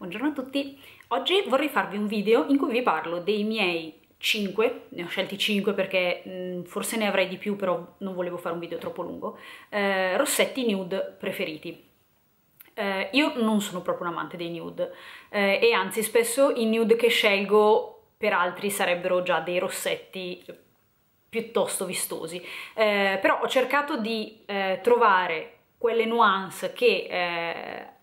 Buongiorno a tutti, oggi vorrei farvi un video in cui vi parlo dei miei 5, ne ho scelti 5 perché mh, mm, forse ne avrei di più però non volevo fare un video troppo lungo, eh, rossetti nude preferiti. Eh, io non sono proprio un amante dei nude eh, e anzi spesso i nude che scelgo per altri sarebbero già dei rossetti piuttosto vistosi, eh, però ho cercato di eh, trovare quelle nuance che eh,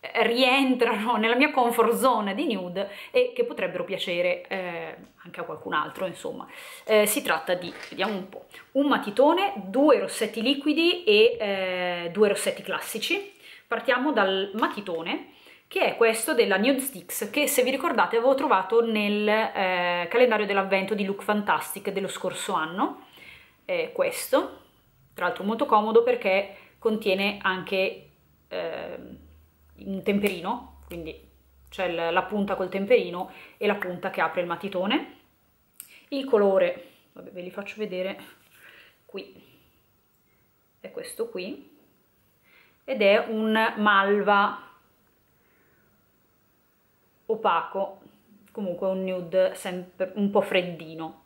rientrano nella mia comfort zone di nude e che potrebbero piacere eh, anche a qualcun altro, insomma. Eh, si tratta di, vediamo un po', un matitone, due rossetti liquidi e eh, due rossetti classici. Partiamo dal matitone, che è questo della Nude Sticks, che se vi ricordate avevo trovato nel eh, calendario dell'avvento di Look Fantastic dello scorso anno. È questo, tra l'altro molto comodo perché contiene anche... Eh, un temperino, quindi c'è la punta col temperino e la punta che apre il matitone. Il colore, vabbè ve li faccio vedere qui, è questo qui, ed è un malva opaco, comunque un nude sempre un po' freddino.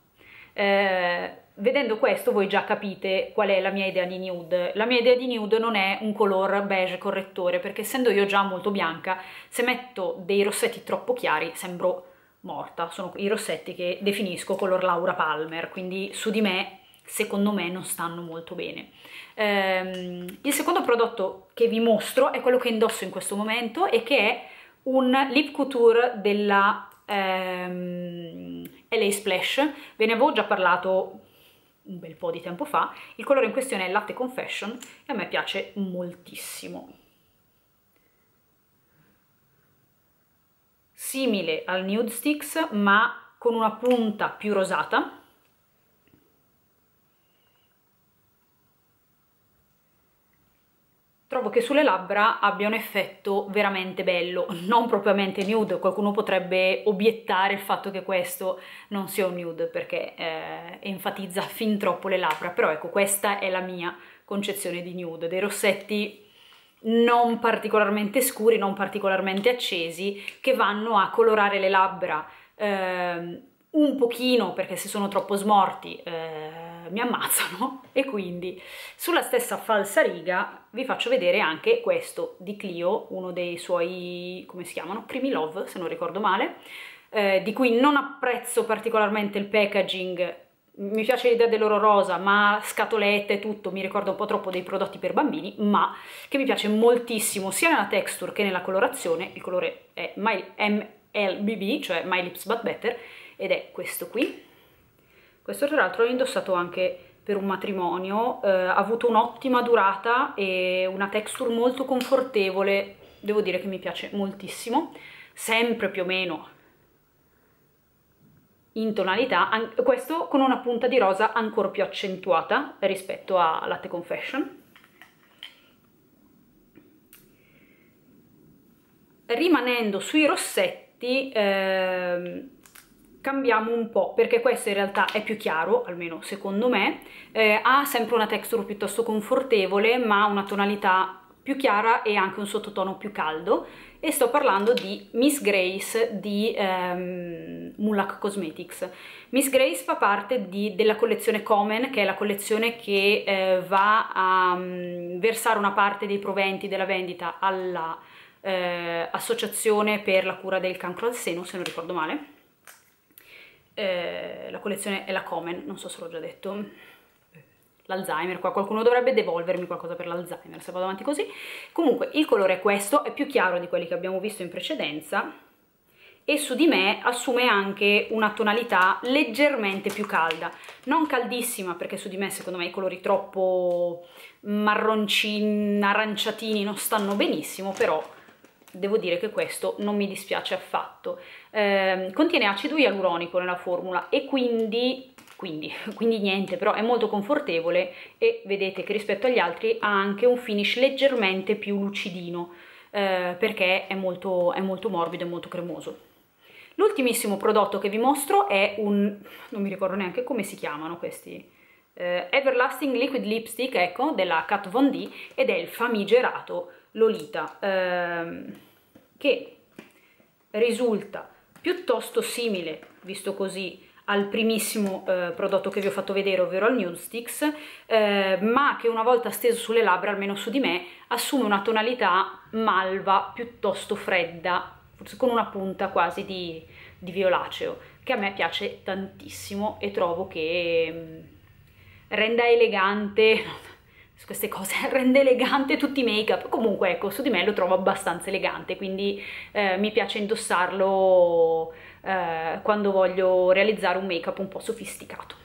Eh, vedendo questo voi già capite qual è la mia idea di nude. La mia idea di nude non è un color beige correttore, perché essendo io già molto bianca, se metto dei rossetti troppo chiari sembro morta. Sono i rossetti che definisco color Laura Palmer, quindi su di me secondo me non stanno molto bene. Um, il secondo prodotto che vi mostro è quello che indosso in questo momento e che è un lip couture della um, LA Splash. Ve ne avevo già parlato un bel po' di tempo fa, il colore in questione è Latte Confession e a me piace moltissimo. Simile al Nude Sticks ma con una punta più rosata trovo che sulle labbra abbia un effetto veramente bello, non propriamente nude, qualcuno potrebbe obiettare il fatto che questo non sia un nude perché eh, enfatizza fin troppo le labbra, però ecco questa è la mia concezione di nude, dei rossetti non particolarmente scuri, non particolarmente accesi, che vanno a colorare le labbra eh, un pochino, perché se sono troppo smorti eh, mi ammazzano. E quindi sulla stessa falsa riga vi faccio vedere anche questo di Clio, uno dei suoi, come si chiamano, primi love se non ricordo male, eh, di cui non apprezzo particolarmente il packaging, mi piace l'idea del loro rosa, ma scatolette e tutto mi ricorda un po' troppo dei prodotti per bambini, ma che mi piace moltissimo sia nella texture che nella colorazione, il colore è My MLBB, cioè My Lips But Better, ed è questo qui, questo tra l'altro l'ho indossato anche per un matrimonio, eh, ha avuto un'ottima durata e una texture molto confortevole, devo dire che mi piace moltissimo, sempre più o meno in tonalità, questo con una punta di rosa ancora più accentuata rispetto a Latte Confession. Rimanendo sui rossetti, eh, cambiamo un po' perché questo in realtà è più chiaro, almeno secondo me, eh, ha sempre una texture piuttosto confortevole ma una tonalità più chiara e anche un sottotono più caldo e sto parlando di Miss Grace di ehm, Mulak Cosmetics. Miss Grace fa parte di, della collezione Comen che è la collezione che eh, va a um, versare una parte dei proventi della vendita all'associazione eh, per la cura del cancro al seno se non ricordo male eh, la collezione è la Comen, non so se l'ho già detto, l'Alzheimer, qua qualcuno dovrebbe devolvermi qualcosa per l'Alzheimer se vado avanti così. Comunque il colore è questo, è più chiaro di quelli che abbiamo visto in precedenza e su di me assume anche una tonalità leggermente più calda, non caldissima perché su di me secondo me i colori troppo marroncini, aranciatini non stanno benissimo, però devo dire che questo non mi dispiace affatto. Eh, contiene acido ialuronico nella formula e quindi, quindi, quindi niente, però è molto confortevole e vedete che rispetto agli altri ha anche un finish leggermente più lucidino eh, perché è molto, è molto morbido e molto cremoso. L'ultimissimo prodotto che vi mostro è un, non mi ricordo neanche come si chiamano questi, eh, Everlasting Liquid Lipstick, ecco, della Kat Von D ed è il famigerato Lolita, ehm, che risulta piuttosto simile, visto così, al primissimo eh, prodotto che vi ho fatto vedere, ovvero al Nude Sticks, eh, ma che una volta steso sulle labbra, almeno su di me, assume una tonalità malva piuttosto fredda, con una punta quasi di, di violaceo, che a me piace tantissimo e trovo che mm, renda elegante queste cose, rende elegante tutti i make-up, comunque ecco, su di me lo trovo abbastanza elegante, quindi eh, mi piace indossarlo eh, quando voglio realizzare un make-up un po' sofisticato.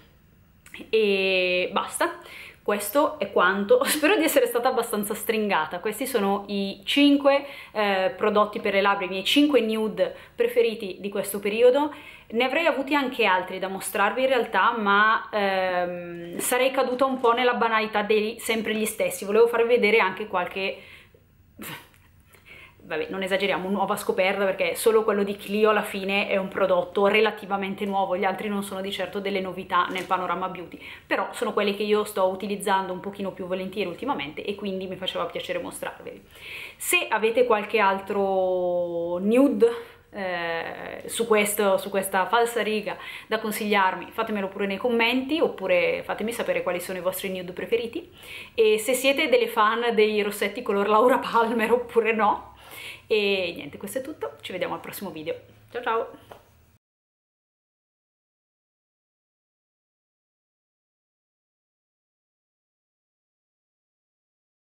E basta, questo è quanto, spero di essere stata abbastanza stringata, questi sono i 5 eh, prodotti per le labbra, i miei 5 nude preferiti di questo periodo, ne avrei avuti anche altri da mostrarvi in realtà, ma ehm, sarei caduta un po' nella banalità dei sempre gli stessi, volevo farvi vedere anche qualche vabbè, non esageriamo, nuova scoperta perché solo quello di Clio alla fine è un prodotto relativamente nuovo, gli altri non sono di certo delle novità nel panorama beauty, però sono quelli che io sto utilizzando un pochino più volentieri ultimamente e quindi mi faceva piacere mostrarveli. Se avete qualche altro nude eh, su, questo, su questa falsa riga da consigliarmi fatemelo pure nei commenti oppure fatemi sapere quali sono i vostri nude preferiti e se siete delle fan dei rossetti color Laura Palmer oppure no e niente, questo è tutto, ci vediamo al prossimo video. Ciao ciao!